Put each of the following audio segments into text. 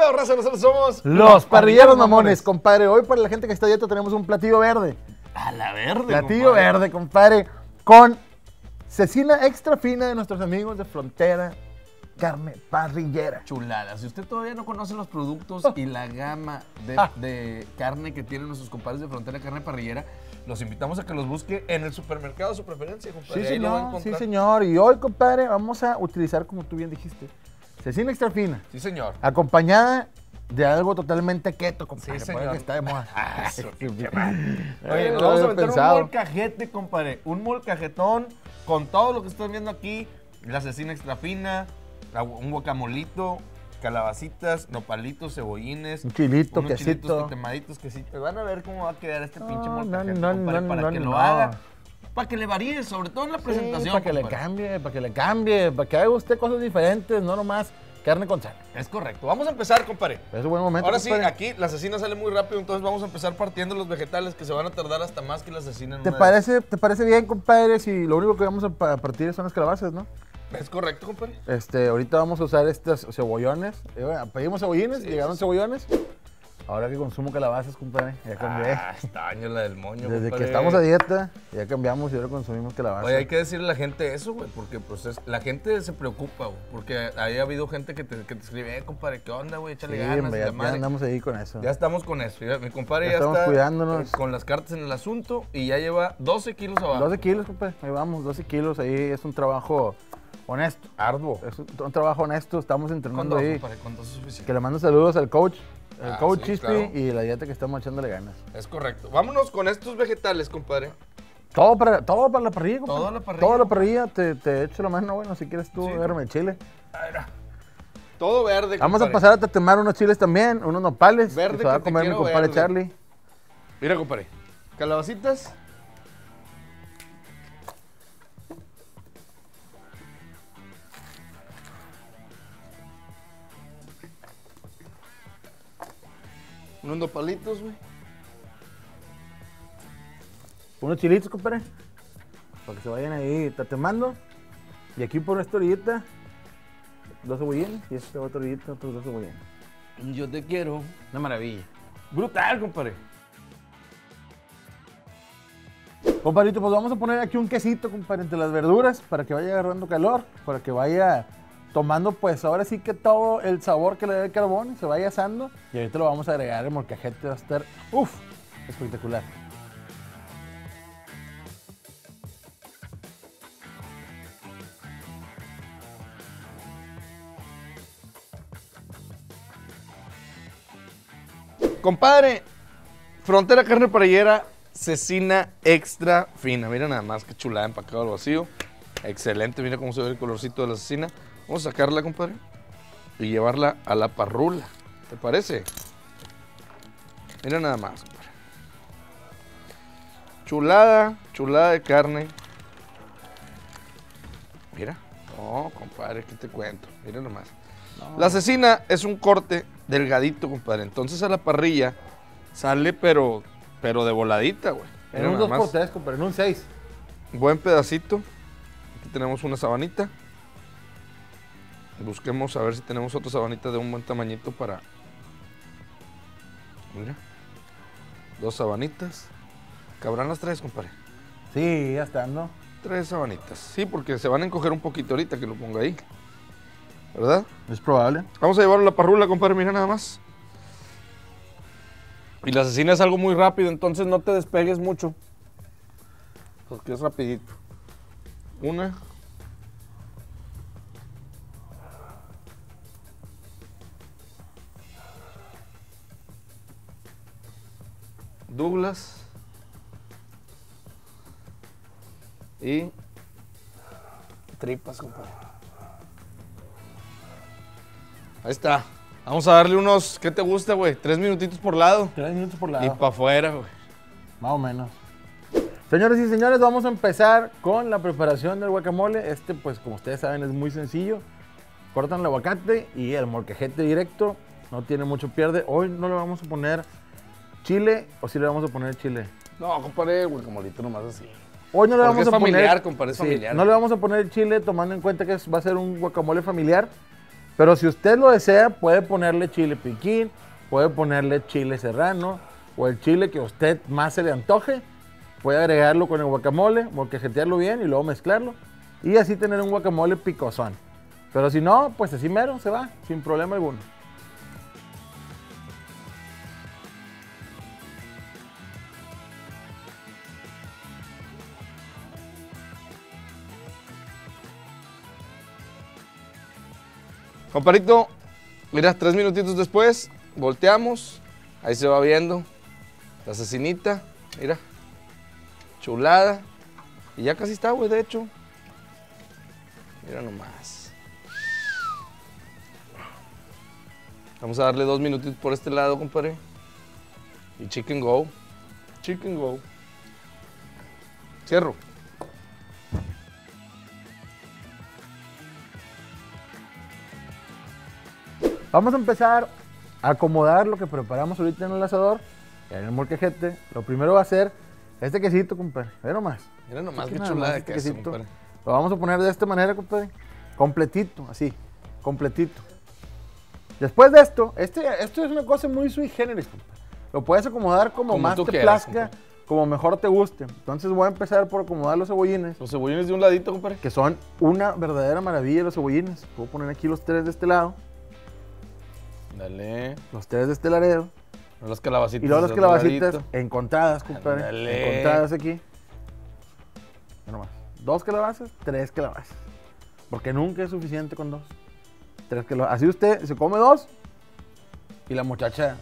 pedo, raza? Nosotros somos Los parrilleros mamones, compadre. Hoy para la gente que está dieta tenemos un platillo verde. A la verde. Platillo compadre. verde, compadre. Con cecina extra fina de nuestros amigos de Frontera Carne Parrillera. Chulada. Si usted todavía no conoce los productos y la gama de, Ah. de carne que tienen nuestros compadres de Frontera Carne Parrillera, los invitamos a que los busque en el supermercado de su preferencia, compadre. Sí, señor. Sí, señor. Y hoy, compadre, vamos a utilizar, como tú bien dijiste, cecina extra fina. Sí, señor. Acompañada de algo totalmente keto, compadre. Sí, señor. está de moda. Ah, Ay, Oye, nos vamos a meter pensado. un molcajete, compadre. Un molcajetón con todo lo que están viendo aquí. La cecina extra fina, un guacamolito, calabacitas, nopalitos, cebollines. Un chilito, unos quesito. chilitos tatemaditos, quesito. Van a ver cómo va a quedar este pinche No, no, molcajete, no, compadre, para que lo haga. Para que le varíe, sobre todo en la Sí, presentación. para que le compadre. cambie, para que le cambie, para que haga usted cosas diferentes, no nomás carne con sal. Es correcto. Vamos a empezar, compadre. Es un buen momento. Ahora sí, compadre. aquí la cecina sale muy rápido, entonces vamos a empezar partiendo los vegetales que se van a tardar hasta más que la en ¿Te una parece, ¿Te parece bien, compadre, si lo único que vamos a pa- partir son las calabazas, no? Es correcto, compadre. Este, ahorita vamos a usar estos cebollones. Eh, bueno, pedimos cebollines, llegaron cebollones. Ahora que consumo calabazas, compadre, ya cambié. Ah, está año la del moño, Desde que estamos a dieta, ya cambiamos y ahora consumimos calabazas. Oye, hay que decirle a la gente eso, güey, porque pues es- la gente se preocupa, güey, porque ahí ha habido gente que te, que te escribe, eh, compadre, ¿qué onda, güey? Échale Sí, ganas, y ya, andamos ahí con eso. Ya estamos con eso, ya- mi compadre Ya ya, estamos está cuidándonos. con las cartas en el asunto y ya lleva 12 kilos abajo. 12 kilos, compadre, ahí vamos, 12 kilos, ahí es un trabajo honesto. Arduo. Es un, un trabajo honesto, estamos ¿Con entrenando dos, ahí. compadre? ¿Con dos es suficiente? Que le mando saludos al coach, el Ah, coach sí, Chispi claro. y la dieta que estamos echándole ganas. Es correcto. Vámonos con estos vegetales, compadre. Todo para, todo para la parrilla, compadre. Todo la parrilla. Todo la parrilla, te, te echo la mano, bueno, si quieres tú, Sí. el chile. Todo verde, Vamos a pasar a tatemar unos chiles también, unos nopales. Verde que se va a comer mi compadre verde. Charlie. Mira, compadre. Calabacitas. Unos nopalitos, güey. Unos chilitos, compadre. Para que se vayan ahí tatemando. Y aquí por esta orillita, dos cebollines. Y esta otra orillita, otros dos cebollines. Yo te quiero. Una maravilla. Brutal, compadre. Compadrito, pues vamos a poner aquí un quesito, compadre, entre las verduras para que vaya agarrando calor, para que vaya tomando, pues ahora sí que todo el sabor que le da el carbón se vaya asando. Y ahorita lo vamos a agregar el molcajete, va a estar, uff, espectacular. Compadre, Frontera Carne Parrillera, cecina extra fina. Mira nada más que chulada empacado al vacío. Excelente, mira cómo se ve el colorcito de la cecina. Vamos a sacarla, compadre, y llevarla a la parrula. ¿Te parece? Mira nada más, compadre. Chulada, chulada de carne. Mira. No, compadre, ¿qué te cuento? Mira nomás. La cecina es un corte delgadito, compadre. Entonces a la parrilla sale, pero, pero de voladita, güey. En un nada 2 por más. 3 compadre, en un 6. Buen pedacito. Aquí tenemos una sabanita. Busquemos a ver si tenemos otra sabanita de un buen tamañito para. Mira. Dos sabanitas. Cabrán las tres, compadre. Sí, ya está, ¿no? Tres sabanitas. Sí, porque se van a encoger un poquito ahorita que lo ponga ahí. ¿Verdad? Es probable. Vamos a llevarlo a la parrula, compadre, mira nada más. Y la asesina es algo muy rápido, entonces no te despegues mucho. Porque es rapidito. Una. Douglas. Y tripas, compadre. Ahí está. Vamos a darle unos, ¿qué te gusta, güey? Tres minutitos por lado. 3 minutos por Y lado. para afuera, güey. Más o menos. Señores y señores, vamos a empezar con la preparación del guacamole. Este, pues, como ustedes saben, es muy sencillo. Cortan el aguacate y el molcajete directo. No tiene mucho pierde. Hoy no le vamos a poner chile o si le vamos a poner chile. No, compadre, guacamolito nomás así. Hoy no le Porque vamos es a poner. familiar, compadre, es familiar. No le vamos a poner chile tomando en cuenta que va a ser un guacamole familiar. Pero si usted lo desea, puede ponerle chile piquín, puede ponerle chile serrano o el chile que a usted más se le antoje. Puede agregarlo con el guacamole, molcajetearlo bien y luego mezclarlo. Y así tener un guacamole picosón. Pero si no, pues así mero se va, sin problema alguno. Comparito, mira, tres minutitos después, volteamos, ahí se va viendo la cecinita, mira, chulada, y ya casi está, güey, de hecho. Mira nomás. Vamos a darle dos minutitos por este lado, compadre. Y chicken go. Chicken go. Cierro. Vamos a empezar a acomodar lo que preparamos ahorita en el asador, en el molcajete. Lo primero va a ser este quesito, compadre. Ve nomás. Mira nomás Aquí qué chulada de este queso, quesito. compadre. Lo vamos a poner de esta manera, compadre. Completito, así. Completito. Después de esto, este, esto es una cosa muy sui generis, compadre. Lo puedes acomodar como, Como más te quieras, plazca, compadre. como mejor te guste. Entonces voy a empezar por acomodar los cebollines, Los cebollines de un ladito, compadre. que son una verdadera maravilla los cebollines. Puedo poner aquí los tres de este lado, Dale. los tres de este laredo. Las calabacitas. Y luego las calabacitas encontradas, compadre. Ándale. Encontradas aquí. Nomás. Dos calabazas, tres calabazas. Porque nunca es suficiente con dos. Tres calabazas. Así usted se come dos y la muchacha.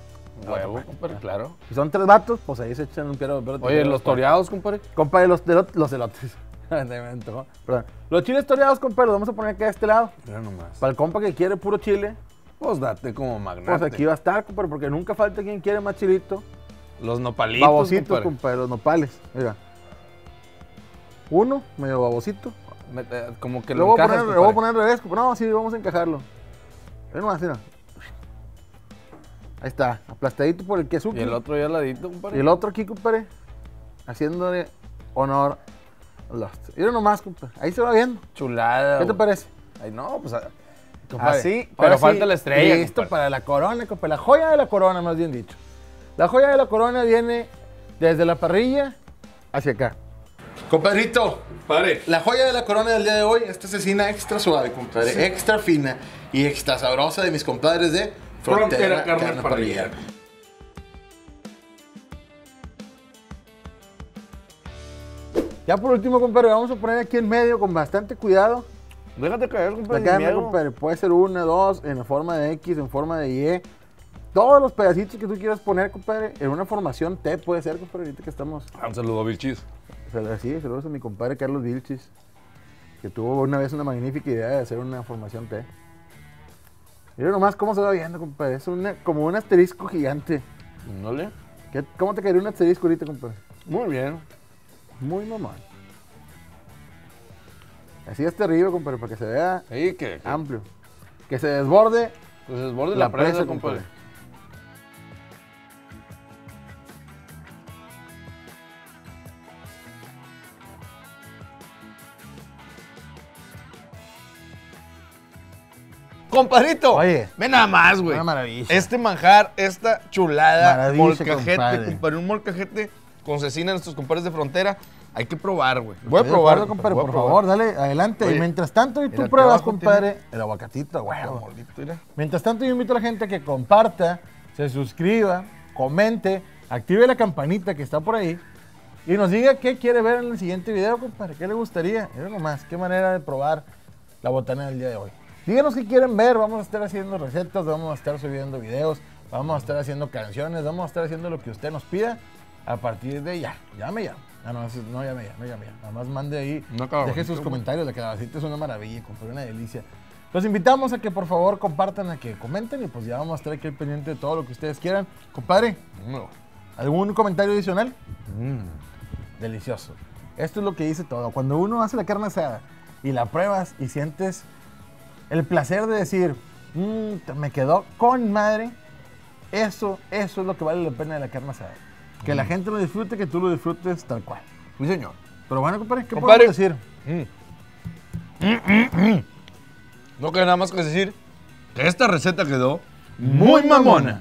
Huevo, compadre, claro. Si son tres vatos, pues ahí se echan un piero de Oye, los toreados, compadre. Compadre, los, los elotes. Perdón. Los chiles toreados, compadre, los vamos a poner acá de este lado. Mira nomás. Para el compa que quiere puro chile, Pues date como magnate. pues aquí va a estar, compadre, porque nunca falta quien quiere más chilito. Los nopalitos, Babositos, compadre. compadre, los nopales. Mira. Uno, medio babosito. Me- eh, Como que lo voy, a encajas, poner, le voy a poner al revés. No, sí, vamos a encajarlo. Ven nomás, mira. Ahí está, aplastadito por el queso. Y el otro ya al ladito, compadre. Y el otro aquí, compadre, haciéndole honor a los. Mira nomás, compadre. Ahí se va viendo. Chulada. ¿Qué te güey. parece? Ay, no, pues. Compadre, Así, pero sí, falta la estrella. Listo compadre. para la corona, compadre. La joya de la corona, más bien dicho. La joya de la corona viene desde la parrilla hacia acá. Compadrito, Padre. la joya de la corona del día de hoy, esta cecina extra suave, compadre, extra fina y extra sabrosa de mis compadres de Frontera Carne Parrillera. Ya por último, compadre, vamos a poner aquí en medio con bastante cuidado. Déjate caer, compadre. Carne, miedo. compadre, puede ser una, dos, en forma de X, en forma de Y. Todos los pedacitos que tú quieras poner, compadre, en una formación T puede ser, compadre, ahorita que estamos. Ah, Un saludo a Vilchis. Sí, saludos a mi compadre Carlos Vilchis, que tuvo una vez una magnífica idea de hacer una formación T. Mira nomás cómo se va viendo, compadre. Es una, como un asterisco gigante. ¿No le? ¿Qué- ¿Cómo te caería un asterisco ahorita, compadre? Muy bien. Muy mamón. Así hasta arriba, compadre, para que se vea Sí, que, que amplio. Que se desborde pues desborde la la, presa, presa, compadre. Compadrito. Oye. Ve nada más, güey. Una maravilla. Este manjar, esta chulada, Maravilla, molcajete, compadre. compadre. Un molcajete con cecina de nuestros compadres de frontera. Hay que probar, güey. Voy a Estoy de probar, acuerdo, compadre, voy a por probar. favor, dale, adelante. Oye, y mientras tanto, y tú pruebas, compadre, el aguacatito, güey. Mira. Mientras tanto, yo invito a la gente a que comparta, se suscriba, comente, active la campanita que está por ahí y nos diga qué quiere ver en el siguiente video, compadre. ¿Qué le gustaría? Mira nomás, qué manera de probar la botana del día de hoy. Díganos qué quieren ver. Vamos a estar haciendo recetas, vamos a estar subiendo videos, vamos a estar haciendo canciones, vamos a estar haciendo lo que usted nos pida a partir de ya. Llame ya. Ah, no, ese- no ya, no llame ya. Nada más mande ahí. Deje sus comentarios. La calabacita es una maravilla, compadre, una delicia. Los invitamos a que por favor compartan, a que comenten y pues ya vamos a estar aquí al pendiente de todo lo que ustedes quieran. Compadre. ¿algún comentario adicional? Delicioso. Esto es lo que dice todo. Cuando uno hace la carne asada y la pruebas y sientes el placer de decir, "Mm, me quedó con madre, eso, eso es lo que vale la pena de la carne asada. Que la gente lo disfrute, que tú lo disfrutes tal cual. Sí, señor. Pero bueno, compadre, ¿qué Compadre. podemos decir? No queda nada más que decir que esta receta quedó Muy mamona.